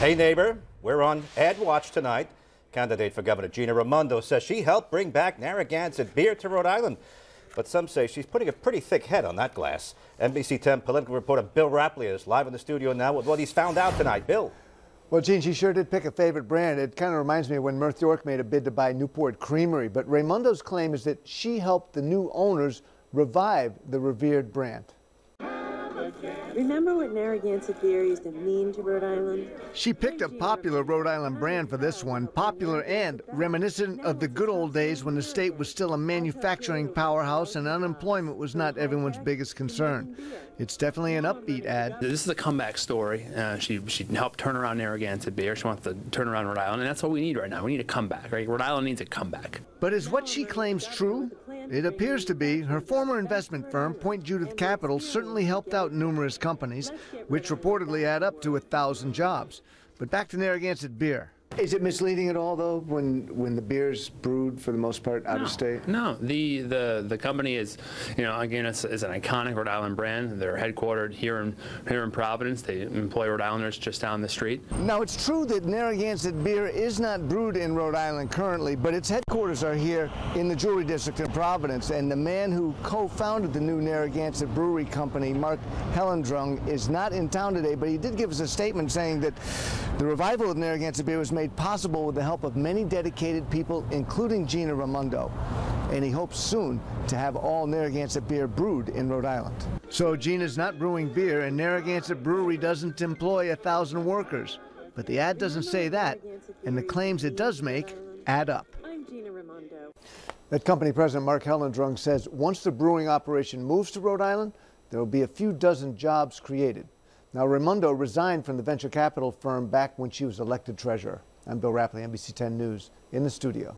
Hey neighbor, we're on ad watch tonight. Candidate for Governor Gina Raimondo says she helped bring back Narragansett beer to Rhode Island. But some say she's putting a pretty thick head on that glass. NBC 10 political reporter Bill Rappleye is live in the studio now with what he's found out tonight. Bill. Well, Gene, she sure did pick a favorite brand. It kind of reminds me of when Murph York made a bid to buy Newport Creamery. But Raimondo's claim is that she helped the new owners revive the revered brand. Remember what Narragansett beer used to mean to Rhode Island? She picked a popular Rhode Island brand for this one, popular and reminiscent of the good old days when the state was still a manufacturing powerhouse and unemployment was not everyone's biggest concern. It's definitely an upbeat ad. This is a comeback story. Uh, she she helped turn around Narragansett beer. She wants to turn around Rhode Island, and that's what we need right now. We need a comeback, right? Rhode Island needs a comeback. But is what she claims true? It appears to be. Her former investment firm, Point Judith Capital, certainly helped out numerous companies, which reportedly add up to a thousand jobs. But back to Narragansett beer. Is it misleading at all, though, when when the beer's brewed for the most part out no, of state? No, the the the company is, you know, again, it's, it's, an iconic Rhode Island brand. They're headquartered here in here in Providence. They employ Rhode Islanders just down the street. Now, it's true that Narragansett beer is not brewed in Rhode Island currently, but its headquarters are here in the Jewelry District in Providence. And the man who co-founded the new Narragansett Brewery Company, Mark Hellendrung, is not in town today, but he did give us a statement saying that the revival of Narragansett beer was made made possible with the help of many dedicated people, including Gina Raimondo. And he hopes soon to have all Narragansett beer brewed in Rhode Island. So Gina's not brewing beer, and Narragansett Brewery doesn't employ a thousand workers. But the ad doesn't say that, and the claims it does make add up. I'm Gina Raimondo. That company president, Mark Hellendrung, says once the brewing operation moves to Rhode Island, there will be a few dozen jobs created. Now, Raimondo resigned from the venture capital firm back when she was elected treasurer. I'm Bill Rappleye, NBC 10 News, in the studio.